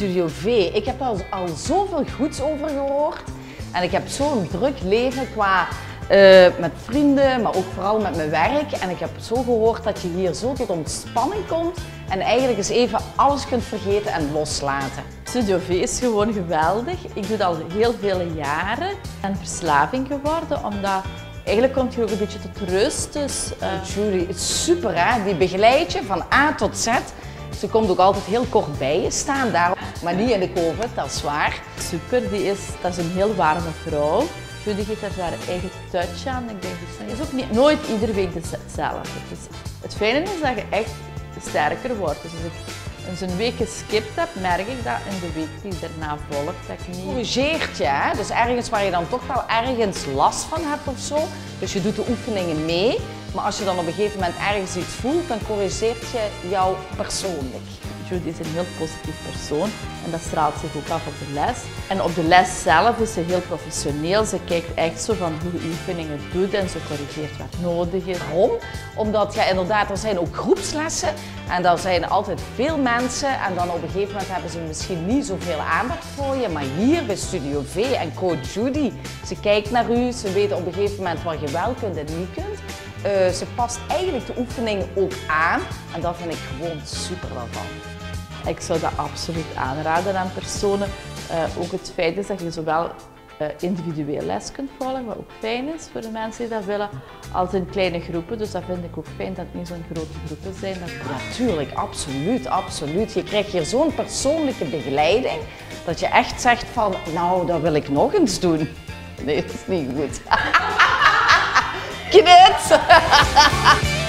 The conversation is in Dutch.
Studio V. Ik heb daar al zoveel goeds over gehoord. En ik heb zo'n druk leven qua eh, met vrienden, maar ook vooral met mijn werk. En ik heb zo gehoord dat je hier zo tot ontspanning komt en eigenlijk eens even alles kunt vergeten en loslaten. Studio V is gewoon geweldig. Ik doe het al heel vele jaren. En verslaving geworden, omdat eigenlijk komt je ook een beetje tot rust. Dus, uh... Julie, het is super hè, die begeleid je van A tot Z. Ze komt ook altijd heel kort bij je staan, daar, maar niet in de COVID, dat is waar. Super, die is, dat is een heel warme vrouw. Judy geeft daar haar eigen touch aan. Ik denk, dus, is ook niet, nooit ieder week hetzelfde. Het fijne is dat je echt sterker wordt. Dus als ik eens een week geskipt heb, merk ik dat in de week die daarna volgt, dat ik niet... Corrigeert je, hè? dus ergens waar je dan toch wel ergens last van hebt of zo. Dus je doet de oefeningen mee, maar als je dan op een gegeven moment ergens iets voelt, dan corrigeert je jou persoonlijk. Judy is een heel positief persoon en dat straalt zich ook af op de les. En op de les zelf is ze heel professioneel. Ze kijkt echt zo van hoe je oefeningen doet en ze corrigeert wat nodig is. Waarom? Omdat ja, inderdaad, er zijn ook groepslessen en daar zijn altijd veel mensen en dan op een gegeven moment hebben ze misschien niet zoveel aandacht voor je. Maar hier bij Studio V en coach Judy, ze kijkt naar u, ze weet op een gegeven moment wat je wel kunt en niet kunt. Uh, ze past eigenlijk de oefening ook aan en dat vind ik gewoon super wel van. Ik zou dat absoluut aanraden aan personen. Uh, ook het feit is dat je zowel uh, individueel les kunt volgen, wat ook fijn is voor de mensen die dat willen, als in kleine groepen. Dus dat vind ik ook fijn dat het niet zo'n grote groepen zijn. Dat... Natuurlijk, absoluut, absoluut. Je krijgt hier zo'n persoonlijke begeleiding dat je echt zegt van, nou, dat wil ik nog eens doen. Nee, dat is niet goed. 500!